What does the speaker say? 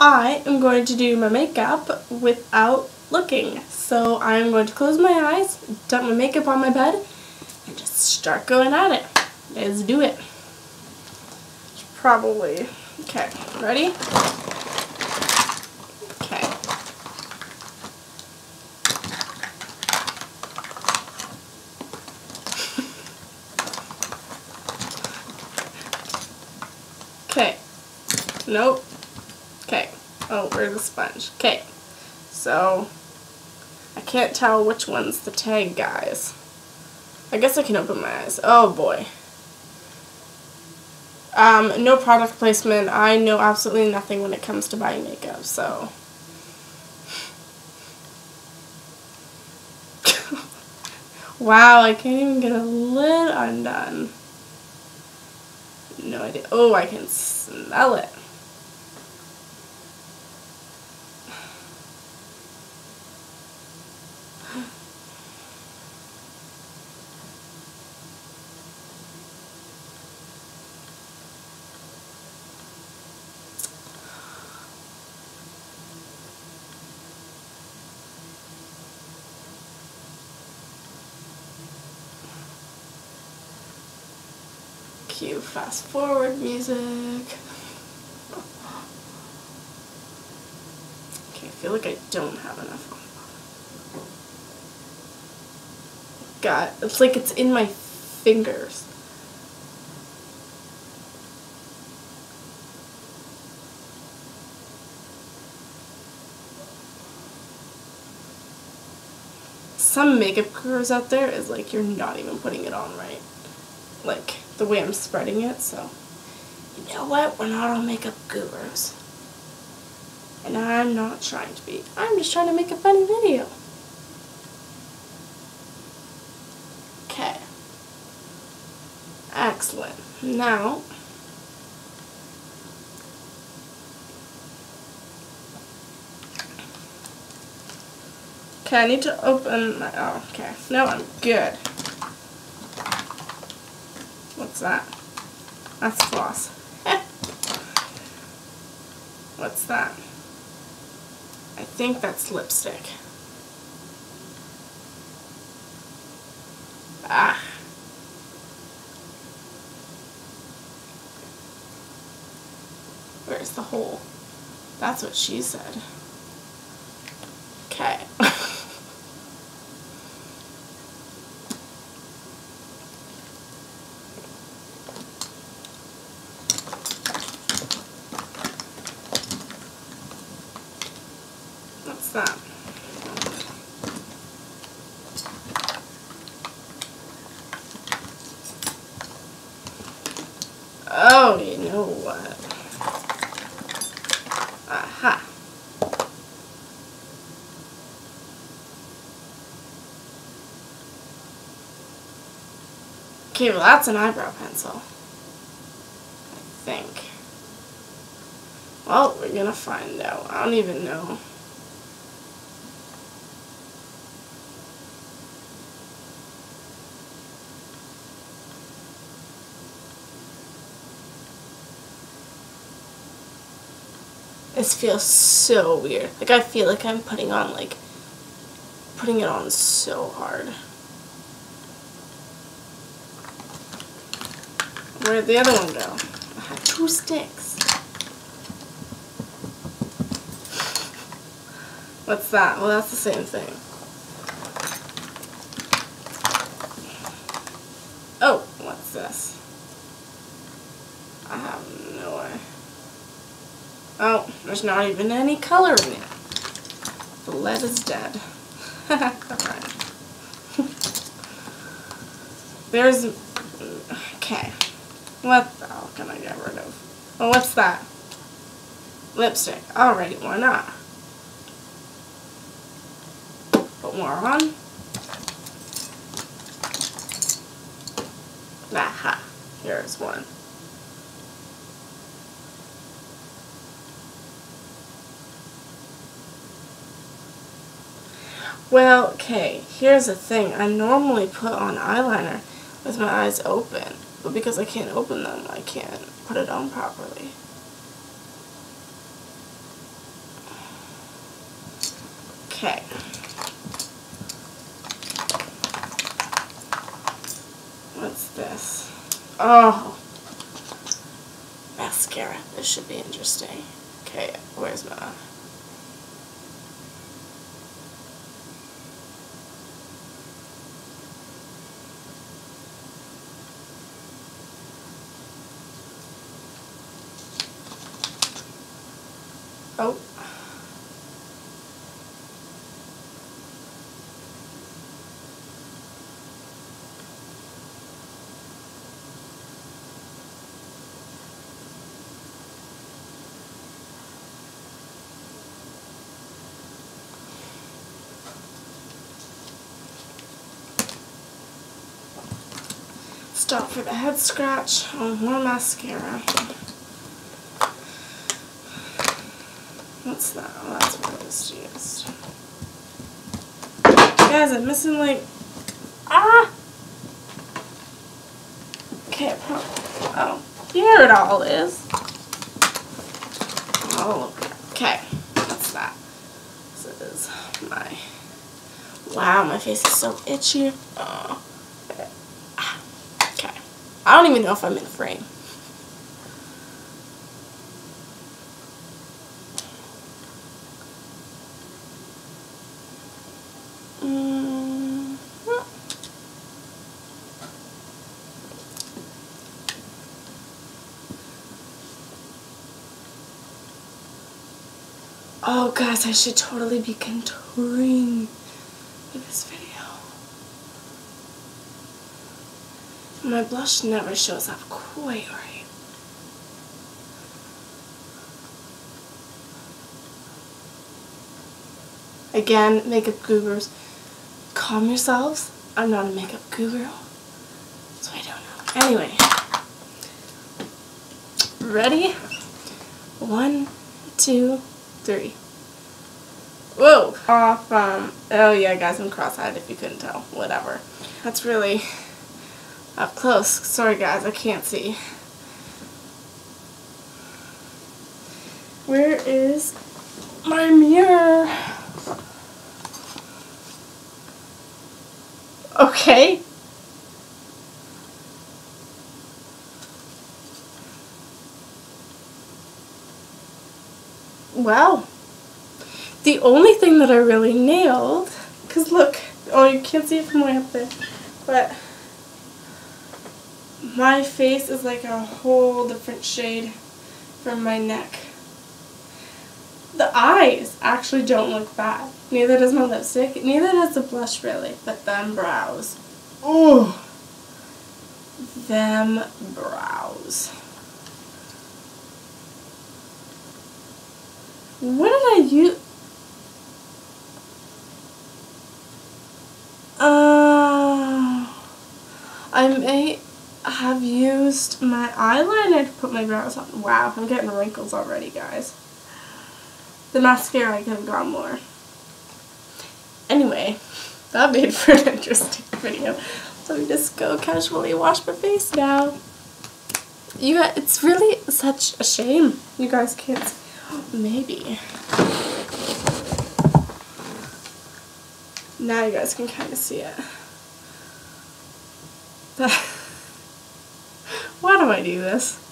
I am going to do my makeup without looking. So I'm going to close my eyes, dump my makeup on my bed, and just start going at it. Let's do it. Probably. Okay, ready? Okay. Okay. Nope. Oh, where's the sponge? Okay. So, I can't tell which one's the tag guys. I guess I can open my eyes. Oh boy. Um, no product placement. I know absolutely nothing when it comes to buying makeup, so. wow, I can't even get a lid undone. No idea. Oh, I can smell it. Cue fast forward music. Okay, I feel like I don't have enough. God, it's like it's in my fingers. Some makeup gurus out there is like you're not even putting it on right. Like the way I'm spreading it, so you know what? We're not all makeup gurus. And I'm not trying to be. I'm just trying to make a funny video. Okay. Excellent. Now, okay, I need to open my, oh, okay. No, I'm good. What's that? That's floss. What's that? I think that's lipstick. Ah. Where's the hole? That's what she said. Okay. What's that? Oh, you know what? Aha. Okay, well that's an eyebrow pencil. I think. Well, we're gonna find out. I don't even know. This feels so weird. Like I feel like I'm putting on like putting it on so hard. Where'd the other one go? I have two sticks. What's that? Well, that's the same thing. Oh, what's this? I have no idea. Oh, there's not even any color in it. The lead is dead. Alright. There's... What the hell can I get rid of? Oh, what's that? Lipstick. Alright, why not? Put more on. Aha. Here's one. Well, okay, here's the thing. I normally put on eyeliner with my eyes open, but because I can't open them, I can't put it on properly. Okay. What's this? Oh! Mascara. This should be interesting. Okay, where's my... Oh. Stop for the head scratch. Oh, more mascara. What's that? Oh, that's what I just used. Guys, I'm missing like... Ah! Okay, oh, here it all is. Oh, okay. That's that. This is my... Wow, my face is so itchy. Oh. Okay. I don't even know if I'm in frame. Oh guys, I should totally be contouring in this video. My blush never shows up quite right. Again, makeup gurus, calm yourselves. I'm not a makeup guru, so I don't know. Anyway, ready? One, two, three. Whoa! Off, um, oh yeah guys, I'm cross-eyed if you couldn't tell. Whatever. That's really up close. Sorry guys, I can't see. Where is my mirror? Okay. Well, the only thing that I really nailed, because look, oh you can't see it from way up there, but my face is like a whole different shade from my neck. The eyes actually don't look bad. Neither does my lipstick. Neither does the blush really. But them brows. Ooh. Them brows. What did I use? Uh, I may have used my eyeliner to put my brows on. Wow, I'm getting wrinkles already, guys. The mascara I could have gone more. Anyway, that made for an interesting video. Let me just go casually wash my face now. You guys, it's really such a shame you guys can't Maybe. Now you guys can kind of see it. Why do I do this?